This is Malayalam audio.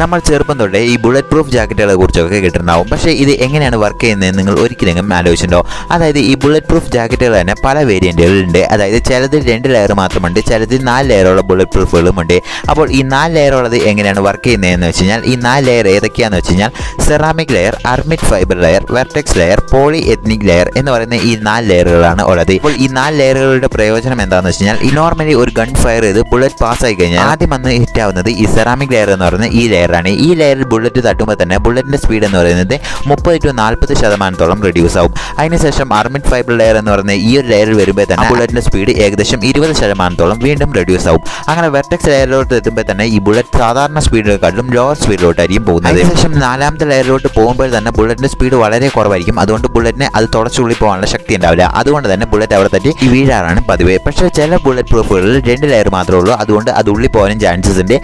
നമ്മൾ ചെറുപ്പം തൊട്ടേ ഈ ബുള്ളറ്റ് പ്രൂഫ് ജാക്കറ്റുകളെ കുറിച്ചൊക്കെ കേട്ടിട്ടുണ്ടാവും. പക്ഷേ ഇത് എങ്ങനെയാണ് വർക്ക് ചെയ്യുന്നത് നിങ്ങൾ ഒരിക്കലെങ്കിലും ആലോചിച്ചിട്ടുണ്ടോ? അതായത് ഈ ബുള്ളറ്റ് പ്രൂഫ് ജാക്കറ്റുകൾ തന്നെ പല വേരിയന്റുകളുണ്ട് അതായത് ചിലതിൽ രണ്ട് ലെയർ മാത്രമുണ്ട് ചിലതിൽ നാല് ലെയറുള്ള ബുള്ളറ്റ് പ്രൂഫുകളും ഉണ്ട്. അപ്പോൾ ഈ നാല് ലെയറുള്ളത് എങ്ങനെയാണ് വർക്ക് ചെയ്യുന്നതെന്ന് വെച്ച് കഴിഞ്ഞാൽ ഈ നാല് ലെയർ ഏതൊക്കെയാണെന്ന് വെച്ച് കഴിഞ്ഞാൽ ceramic layer aramid fibre layer vertex layer poly ethnic layer എന്ന് പറയുന്ന ഈ നാല് ലെയറുകളാണ് ഉള്ളത്. ഇപ്പോൾ ഈ നാല് ലെയറുകളുടെ പ്രയോജനം എന്താണെന്ന് വെച്ച് കഴിഞ്ഞാൽ ഈ നോർമലി ഒരു ഗൺ ഫയർ ചെയ്ത് ബുള്ളറ്റ് പാസ് ആയി കഴിഞ്ഞാൽ ആദ്യം വന്ന് ഹിറ്റ് ആവുന്നത് ഈ സെറാമിക് ലെയർ എന്ന് പറയുന്ന ഈ ലെയറാണ് ഈ ലെയറിൽ ബുള്ളറ്റ് തട്ടുമ്പോൾ തന്നെ ബുള്ളറ്റിന്റെ സ്പീഡ് എന്ന് പറയുന്നത് മുപ്പത് ടു നാൽപ്പത് ശതമാനത്തോളം റെഡ്യൂസ് ആവും. അതിനുശേഷം അർമിറ്റ് ഫൈബർ ലെയർ എന്ന് പറയുന്ന ഈ ഒരു ലെയറിൽ വരുമ്പോൾ തന്നെ ബുള്ളറ്റിന്റെ സ്പീഡ് ഏകദേശം ഇരുപത് ശതമാനത്തോളം വീണ്ടും റെഡ്യൂസ് ആവും. അങ്ങനെ വെർട്ടെക്സ് ലെയറിലോട്ട് എത്തുമ്പോൾ തന്നെ ഈ ബുള്ളറ്റ് സാധാരണ സ്പീഡിനെക്കാട്ടിലും ലോവർ സ്പീഡിലോട്ടായിരിക്കും പോകുന്നത്. അതിനുശേഷം നാലാമത്തെ ലെയറിലോട്ട് പോകുമ്പോൾ തന്നെ ബുള്ളറ്റിന്റെ സ്പീഡ് വളരെ കുറവായിരിക്കും. അതുകൊണ്ട് ബുള്ളറ്റിനെ അത് തുടച്ചുള്ളിൽ പോകാനുള്ള ശക്തി ഉണ്ടാവില്ല. അതുകൊണ്ട് തന്നെ ബുള്ളറ്റ് അവിടെ തട്ടി വീഴാറാണ് പതിവ്. പക്ഷേ ചില ബുള്ളറ്റ് പ്രൂഫുകളിൽ രണ്ട് ലെയർ മാത്രമേ ഉള്ളൂ. അതുകൊണ്ട് അത് ഉള്ളിൽ പോകാനും ചാൻസസ് ഉണ്ട്.